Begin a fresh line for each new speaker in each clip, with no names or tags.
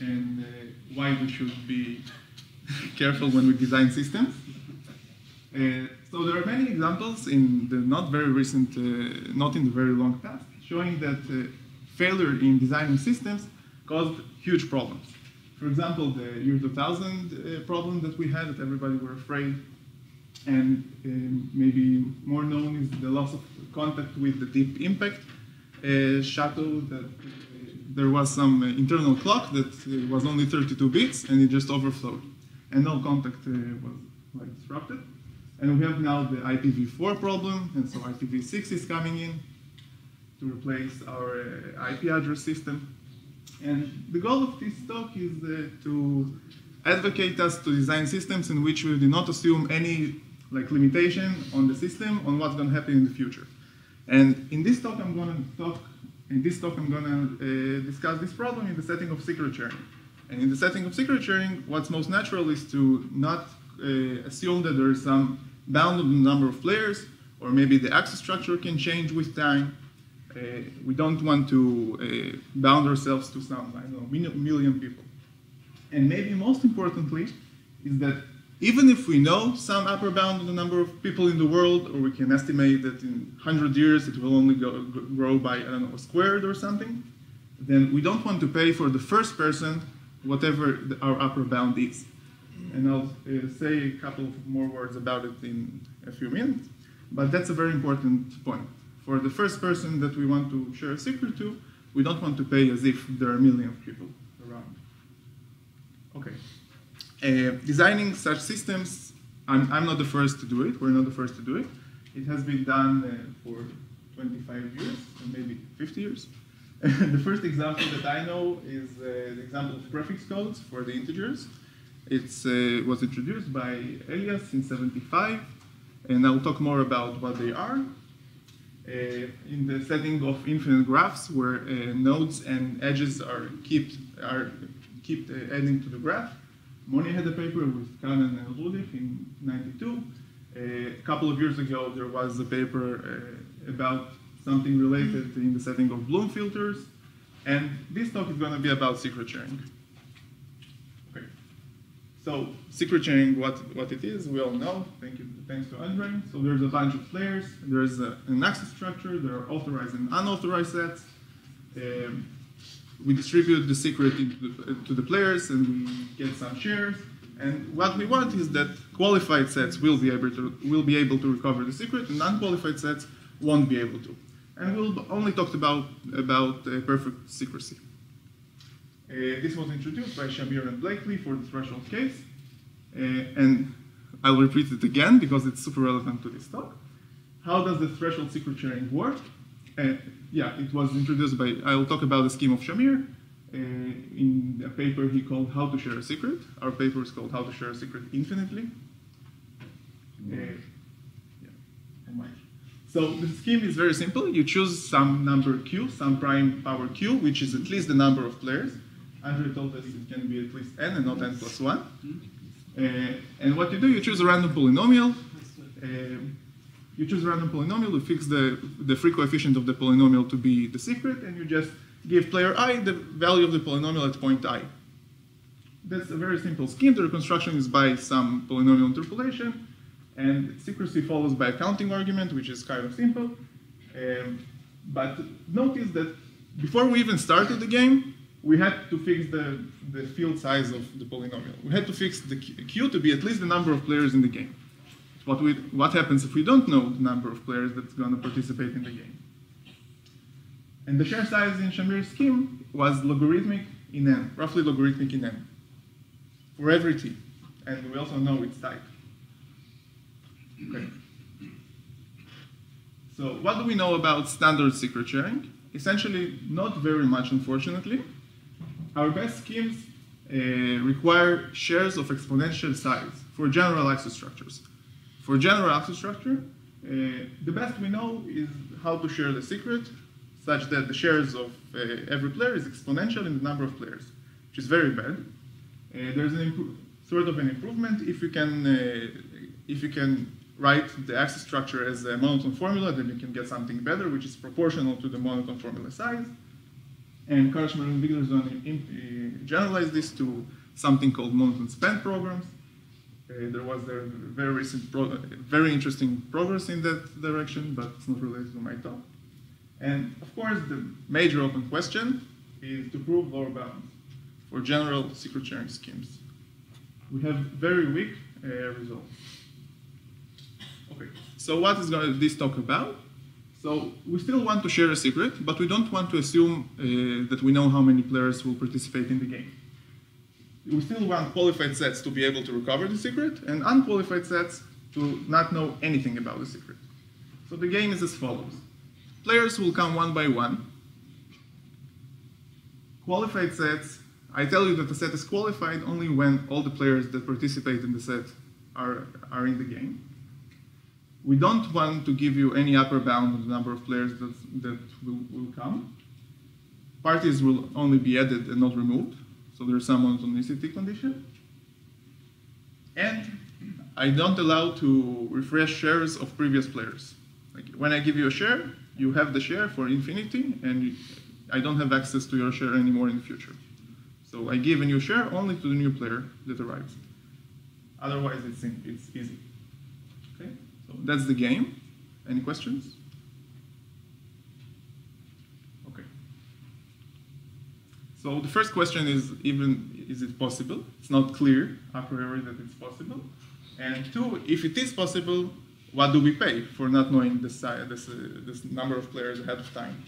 and uh, why we should be careful when we design systems. Uh, so there are many examples in the not very recent, uh, not in the very long past, showing that uh, failure in designing systems caused huge problems. For example, the year 2000 uh, problem that we had that everybody were afraid, and um, maybe more known is the loss of contact with the deep impact uh, shuttle that uh, there was some uh, internal clock that uh, was only 32 bits and it just overflowed and no contact uh, was like, disrupted. And we have now the IPv4 problem, and so IPv6 is coming in to replace our IP address system. And the goal of this talk is to advocate us to design systems in which we do not assume any like limitation on the system on what's going to happen in the future. And in this talk, I'm going to talk. In this talk, I'm going to uh, discuss this problem in the setting of secret sharing. And in the setting of secret sharing, what's most natural is to not uh, assume that there is some bound on the number of players, or maybe the access structure can change with time. Uh, we don't want to uh, bound ourselves to some, I don't know, million people. And maybe most importantly is that even if we know some upper bound on the number of people in the world, or we can estimate that in 100 years it will only go, grow by, I don't know, a squared or something, then we don't want to pay for the first person whatever the, our upper bound is. And I'll uh, say a couple of more words about it in a few minutes. But that's a very important point. For the first person that we want to share a secret to, we don't want to pay as if there are a million people around. Okay. Uh, designing such systems, I'm, I'm, not the first to do it. We're not the first to do it. It has been done uh, for 25 years, maybe 50 years. the first example that I know is uh, the example of prefix codes for the integers. It uh, was introduced by Elias in 75, and I'll talk more about what they are. Uh, in the setting of infinite graphs, where uh, nodes and edges are kept are kept adding to the graph. Moni had a paper with Kannan and Rudich in 92. a couple of years ago, there was a paper uh, about something related in the setting of Bloom filters. And this talk is going to be about secret sharing. Okay. So secret sharing, what, what it is, we all know. Thank you, thanks to Andre. So there's a bunch of layers. There's a, an access structure. There are authorized and unauthorized sets. Um, we distribute the secret the, to the players and we get some shares. And what we want is that qualified sets will be able to will be able to recover the secret, and unqualified sets won't be able to and we'll only talk about, about uh, perfect secrecy. Uh, this was introduced by Shamir and Blakley for the threshold case, uh, and I'll repeat it again because it's super relevant to this talk. How does the threshold secret sharing work? Uh, yeah, it was introduced by, I'll talk about the scheme of Shamir, uh, in a paper he called How to Share a Secret. Our paper is called How to Share a Secret Infinitely. Uh, yeah, so the scheme is very simple. You choose some number q, some prime power q, which is at least the number of players. Andre told us it can be at least n and not n plus 1. Uh, and what you do, you choose a random polynomial. Uh, you choose a random polynomial, you fix the, the free coefficient of the polynomial to be the secret, and you just give player i the value of the polynomial at point i. That's a very simple scheme. The reconstruction is by some polynomial interpolation. And secrecy follows by a counting argument, which is kind of simple. Um, but notice that before we even started the game, we had to fix the, the field size of the polynomial. We had to fix the q to be at least the number of players in the game. What, we, what happens if we don't know the number of players that's going to participate in the game? And the share size in Shamir's scheme was logarithmic in n, roughly logarithmic in n, for every t. And we also know its type. Okay. So what do we know about standard secret sharing? Essentially, not very much, unfortunately. Our best schemes uh, require shares of exponential size for general access structures. For general access structure, uh, the best we know is how to share the secret such that the shares of uh, every player is exponential in the number of players, which is very bad. Uh, there's an sort of an improvement if you can uh, if you can write the access structure as a monotone formula, then you can get something better, which is proportional to the monotone formula size. And Karchmer and Wigderson uh, generalized this to something called monotone span programs. Uh, there was a very recent, very interesting progress in that direction, but it's not related to my talk. And of course, the major open question is to prove lower bounds for general secret sharing schemes. We have very weak uh, results. Okay, so what is going to this talk about? So we still want to share a secret, but we don't want to assume uh, that we know how many players will participate in the game. We still want qualified sets to be able to recover the secret, and unqualified sets to not know anything about the secret. So the game is as follows. Players will come one by one. Qualified sets, I tell you that the set is qualified only when all the players that participate in the set are, are in the game. We don't want to give you any upper bound on the number of players that, that will, will come. Parties will only be added and not removed, so there's some monotonicity condition. And I don't allow to refresh shares of previous players. Like when I give you a share, you have the share for infinity, and I don't have access to your share anymore in the future. So I give a new share only to the new player that arrives. Otherwise, it's, it's easy. Okay? So that's the game. Any questions? Okay. So the first question is even is it possible? It's not clear a priori that it's possible. And two, if it is possible, what do we pay for not knowing this, this, uh, this number of players ahead of time?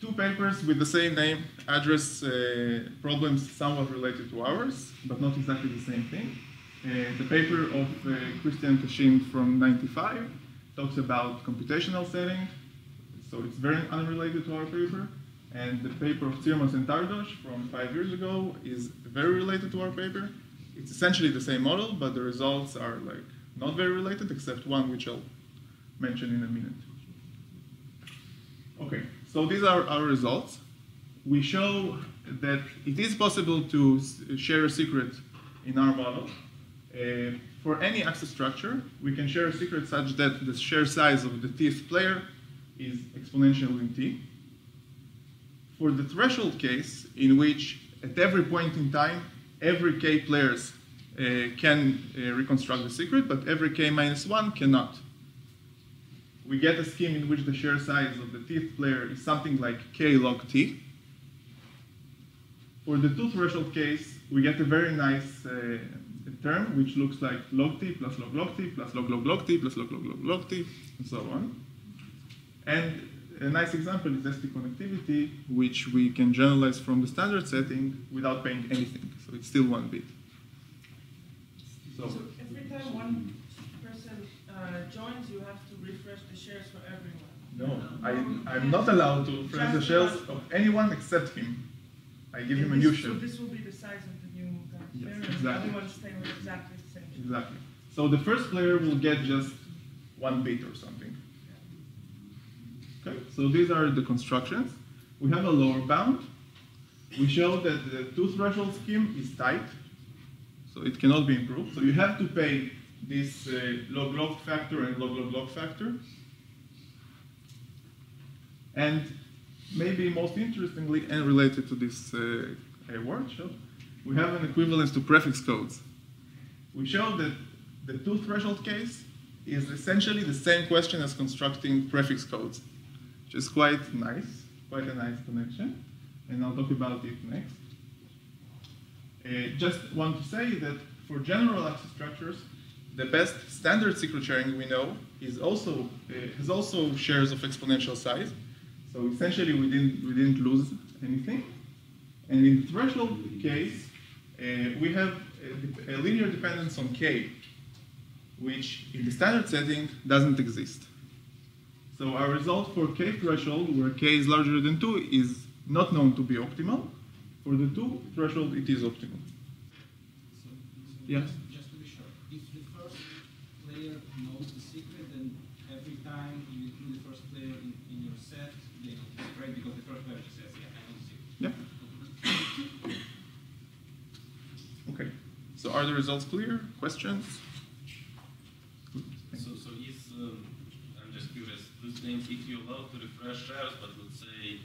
Two papers with the same name address uh, problems somewhat related to ours, but not exactly the same thing. Uh, the paper of uh, Christian Cachin from 95 talks about computational setting, so it's very unrelated to our paper. And the paper of Csirmaz and Tardos from five years ago is very related to our paper. It's essentially the same model, but the results are like not very related, except one which I'll mention in a minute. Okay, so these are our results. We show that it is possible to share a secret in our model. Uh, for any access structure, we can share a secret such that the share size of the tth player is exponential in t. For the threshold case, in which at every point in time, every k players uh, can uh, reconstruct the secret, but every k minus 1 cannot we get a scheme in which the share size of the tth player is something like k log t. For the two threshold case, we get a very nice uh, term which looks like log t plus log log t plus log log log t plus log log log log t, and so on. And a nice example is ST connectivity, which we can generalize from the standard setting without paying anything. So it's still one bit.
So, so every time one person uh, joins, you have to refresh the shares for everyone.
No, I, I'm not allowed to refresh the shares of anyone except him. I give him a new share.
So this will be the size of the new
yes,
player,
exactly.
everyone staying with exactly the same.
Exactly. So the first player will get just one bit or something. So these are the constructions. We have a lower bound. We show that the two threshold scheme is tight, so it cannot be improved. So you have to pay this uh, log log factor and log log log factor. And maybe most interestingly and related to this uh, workshop, we have an equivalence to prefix codes. We show that the two threshold case is essentially the same question as constructing prefix codes, which is quite nice, quite a nice connection. And I'll talk about it next. Uh, just want to say that for general access structures, the best standard secret sharing we know is also uh, has also shares of exponential size. So essentially, we didn't we didn't lose anything. And in the threshold case, uh, we have a, a, linear dependence on k, which in the standard setting doesn't exist. So our result for k threshold, where k is larger than 2, is not known to be optimal. For the 2 threshold, it is optimal.
So, so
yes?
Just to be sure, if the first player knows the secret, then every time you include the first player in, in your set, they know right? Because the first player just says, yeah, I know the secret.
Yeah. Okay. So are the results clear? Questions?
So, so is, um, I'm just curious, does the NCQ you allow to refresh shares, but let's say,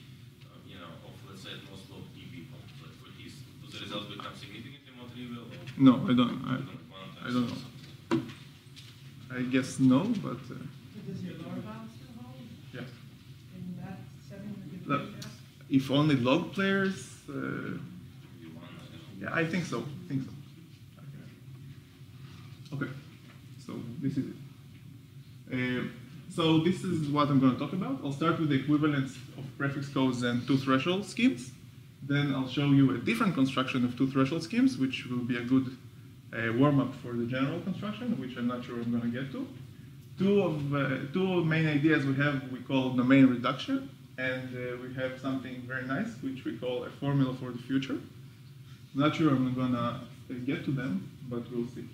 uh, you know, of let's say at most log T people, like for his, do the results become significantly more trivial?
No, I don't. I,
you know,
I don't know. I guess no, but uh,
does your lower bound still hold
yeah.
in that setting
Look. If only log players, uh,
Maybe one, I don't know.
yeah, I think so. I think so. Okay. So this is it. Uh, so this is what I'm going to talk about. I'll start with the equivalence of prefix codes and two threshold schemes. Then I'll show you a different construction of two threshold schemes, which will be a good uh, warm-up for the general construction, which I'm not sure I'm going to get to. Two of uh, two main ideas we have we call domain reduction, and uh, we have something very nice which we call a formula for the future. Not sure I'm going to get to them, but we'll see.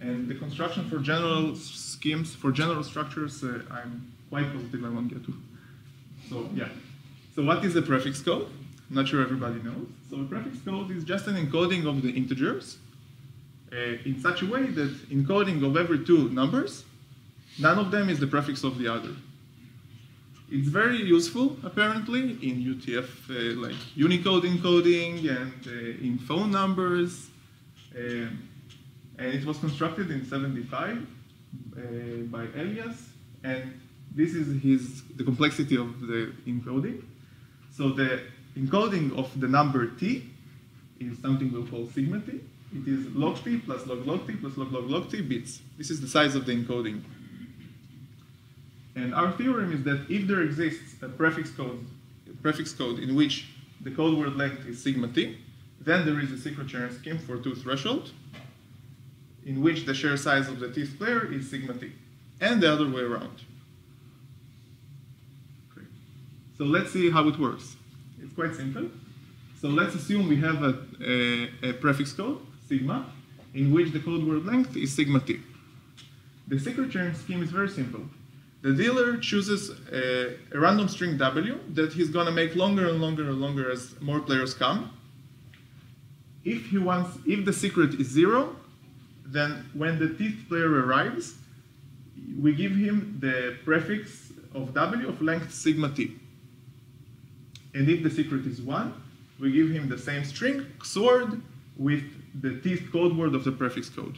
And the construction for general schemes, for general structures, uh, I'm quite positive I won't get to. So yeah. So what is a prefix code? I'm not sure everybody knows. So a prefix code is just an encoding of the integers uh, in such a way that encoding of every two numbers, none of them is the prefix of the other. It's very useful, apparently, in UTF, uh, like Unicode encoding and uh, in phone numbers. Um, and it was constructed in 75 uh, by Elias, and this is his the complexity of the encoding. So the encoding of the number t is something we'll call sigma t. It is log t plus log log t plus log log log t bits. This is the size of the encoding. And our theorem is that if there exists a prefix code, a prefix code in which the code word length is sigma t, then there is a secret sharing scheme for two threshold, in which the share size of the tth player is sigma t, and the other way around. Great. So let's see how it works. It's quite simple. So let's assume we have a, a, a prefix code, sigma, in which the code word length is sigma t. The secret sharing scheme is very simple. The dealer chooses a, a random string w that he's going to make longer and longer and longer as more players come. If he wants, if the secret is zero, then when the tth player arrives, we give him the prefix of w of length sigma t. And if the secret is 1, we give him the same string, XORed, with the tth code word of the prefix code.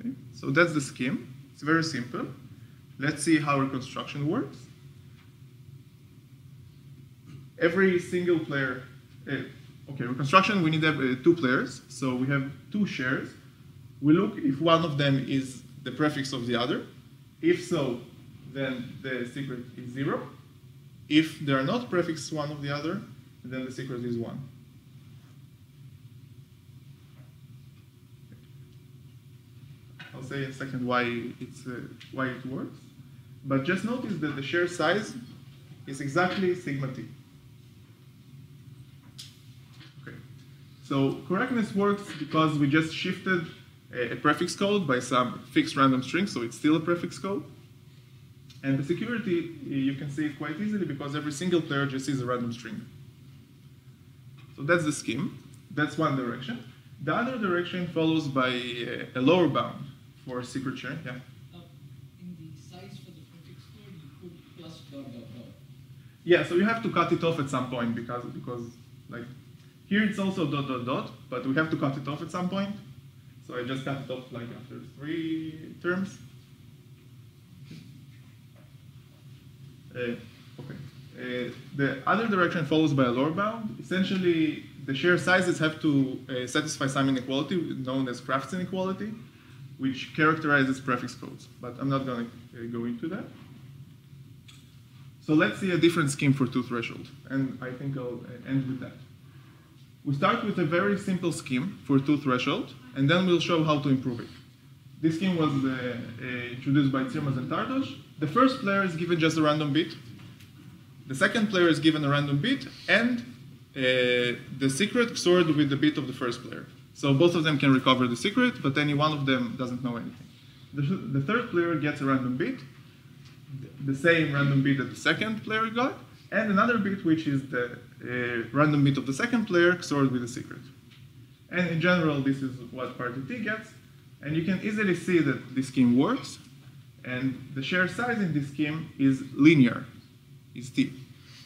Okay? So that's the scheme. It's very simple. Let's see how reconstruction works. Every single player, uh, okay, reconstruction, we need to have uh, two players. So we have two shares. We look if one of them is the prefix of the other. If so, then the secret is zero. If they are not prefix one of the other, then the secret is one. I'll say in a second why it's uh, why it works. But just notice that the share size is exactly sigma t. So correctness works because we just shifted a, a prefix code by some fixed random string, so it's still a prefix code. And the security, you can see it quite easily because every single player just sees a random string. So that's the scheme. That's one direction. The other direction follows by a, a lower bound for secret sharing. Yeah.
Uh, in the size for the prefix code, you put plus dot dot dot.
Yeah. So you have to cut it off at some point because because like here it's also dot dot dot, but we have to cut it off at some point. So I just cut it off like after three terms. Uh, okay. Uh, the other direction follows by a lower bound. Essentially, the share sizes have to uh, satisfy some inequality known as Kraft's inequality, which characterizes prefix codes. But I'm not going to uh, go into that. So let's see a different scheme for two threshold, and I think I'll uh, end with that. We start with a very simple scheme for two threshold, and then we'll show how to improve it. This scheme was uh, uh, introduced by Csirmaz and Tardos. The first player is given just a random bit. The second player is given a random bit, and uh, the secret XORed with the bit of the first player. So both of them can recover the secret, but any one of them doesn't know anything. The, the third player gets a random bit, the same random bit that the second player got, and another bit which is the random bit of the second player XORed with the secret. And in general, this is what party T gets. And you can easily see that this scheme works. And the share size in this scheme is linear, is t.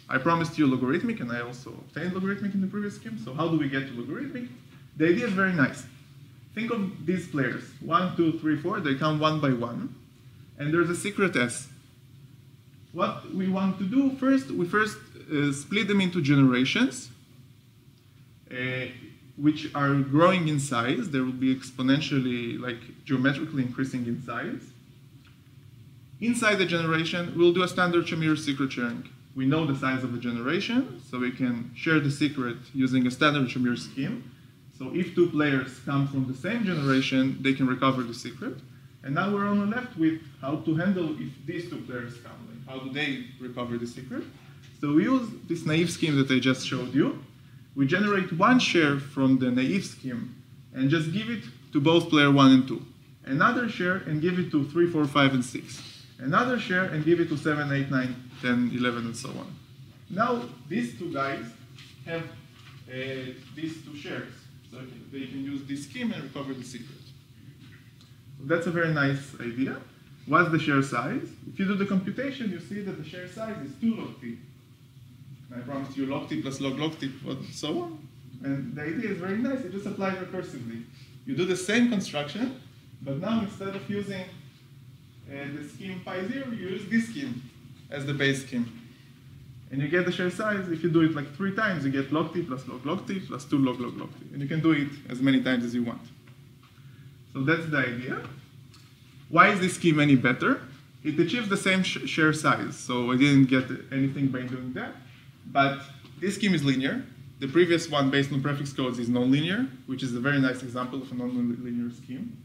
I promised you logarithmic, and I also obtained logarithmic in the previous scheme. So how do we get to logarithmic? The idea is very nice. Think of these players, one, two, three, four, they come one by one, and there's a secret S. What we want to do first, we first uh, split them into generations, uh, which are growing in size. They will be exponentially, like geometrically increasing in size. Inside the generation, we'll do a standard Shamir secret sharing. We know the size of the generation, so we can share the secret using a standard Shamir scheme. So if two players come from the same generation, they can recover the secret. And now we're only left with how to handle if these two players come. Like how do they recover the secret? So we use this naive scheme that I just showed you. We generate one share from the naive scheme and just give it to both player one and two. Another share and give it to three, four, five, and six. Another share and give it to seven, eight, nine, 10, 11, and so on. Now these two guys have uh, these two shares. So they can use this scheme and recover the secret. That's a very nice idea. What's the share size? If you do the computation, you see that the share size is 2 log t. I promised you log t plus log log t so on. And the idea is very nice. You just apply it recursively. You do the same construction, but now instead of using uh, the scheme pi 0, you use this scheme as the base scheme. And you get the share size, if you do it like three times, you get log t plus log log t plus 2 log log log t. And you can do it as many times as you want. So that's the idea. Why is this scheme any better? It achieves the same sh share size, so I didn't get anything by doing that. But this scheme is linear. The previous one, based on prefix codes, is nonlinear, which is a very nice example of a nonlinear scheme.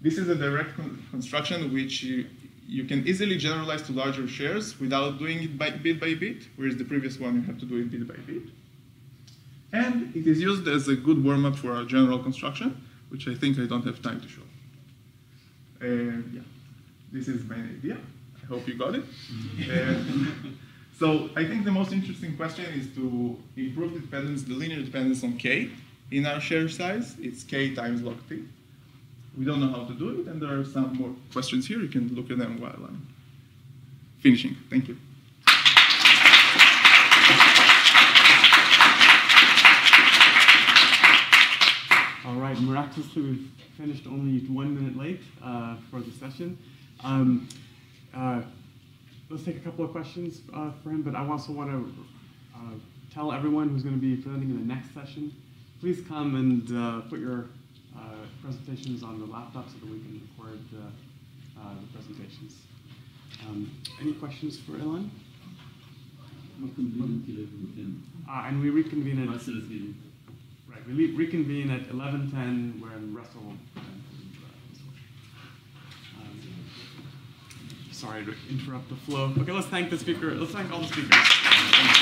This is a direct con construction which you, you can easily generalize to larger shares without doing it by, bit by bit, whereas the previous one you have to do it bit by bit. And it is used as a good warm-up for our general construction, which I think I don't have time to show. Uh, yeah, this is my idea. I hope you got it. uh, so I think the most interesting question is to improve the dependence, the linear dependence on k in our share size. It's k times log t. We don't know how to do it, and there are some more questions here. You can look at them while I'm finishing. Thank you.
All right, miraculously, we've finished only one minute late uh, for the session. Um, uh, let's take a couple of questions uh, for him, but I also want to uh, tell everyone who's going to be presenting in the next session, please come and uh, put your uh, presentations on the laptop so that we can record the presentations. Um, any questions for Ilan? Uh, and we reconvene at right. We reconvene at eleven ten when Russell. Um, sorry to interrupt the flow. Okay, let's thank the speaker. Let's thank all the speakers.